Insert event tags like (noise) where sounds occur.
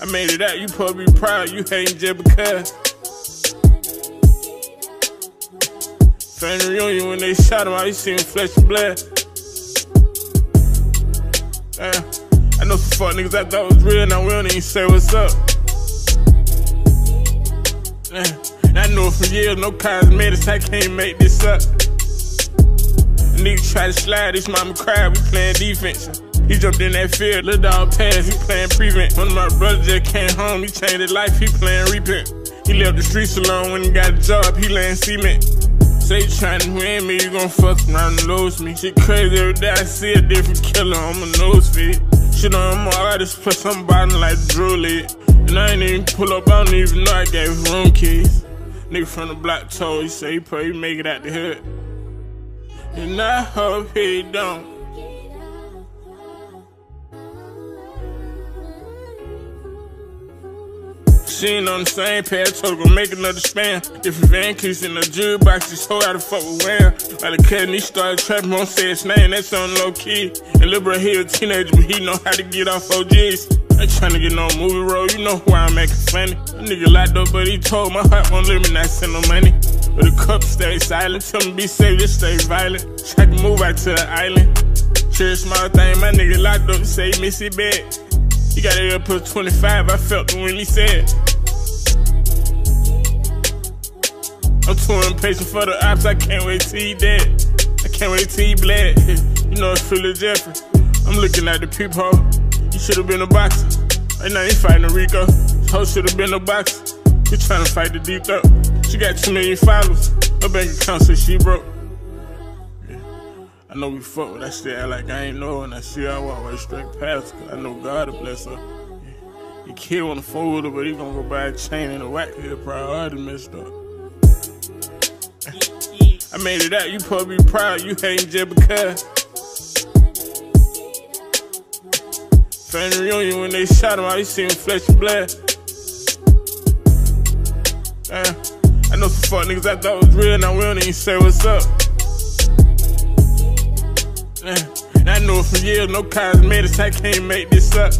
I made it out, you probably proud, you hating just because. Family reunion when they shot him, I seen flesh and blood. Damn. I know some fuck niggas I thought was real, now we don't even say what's up. Damn. I know for years, no cosmetics, I can't make this up. Niggas try to slide, this mama cried, we playing defense. He jumped in that field, little dog pass, he playing prevent. One of my brothers just came home, he changed his life, he playing repent. He left the streets alone when he got a job, he laying cement. Say trying to win me, you gon' fuck around and lose me. Shit crazy every day, I see a different killer on my nose feed. Shit on my artist, plus I'm bottom like League. And I ain't even pull up, I don't even know I gave room keys. Nigga from the block told, he say he probably make it out the hood. And I hope he don't. Seen on the same page, told her go make another span. Different van keys in the jukebox, just told out to fuck with Wham. The cat, he started trapping, won't say his name, that's on low key. And Lil Bro, he a teenager, but he know how to get off OGs. I tryna get no movie role, you know why I'm acting funny. A nigga locked up, but he told my heart won't let me not send no money. But the cup stay silent, tell me be safe, just stay violent. Try to move out to the island. Sure, small thing, my nigga locked up, say miss it bad. He got it up to 25, I felt when he said. I'm too impatient for the ops, I can't wait till he dead. I can't wait till he bled. (laughs) You know it's Philly Jeffrey. I'm looking at the peephole. You should've been a boxer. Right now you fighting a RICO. This hoe should've been a boxer. You trying to fight the deep throat. She got two million followers. Her bank account says she broke. I know we fuck, but I still act like I ain't know, and I see I walk right straight past, cause I know God will bless her. The kid wanna with her, but he gonna go buy a chain and a here, probably messed up. I made it out, you probably proud, you hating just because. Family reunion when they shot him, I seen flesh and blood. Damn. I know some fuck niggas I thought was real, now we don't even say what's up. Uh, and I know for years, no cosmetics, I can't make this up.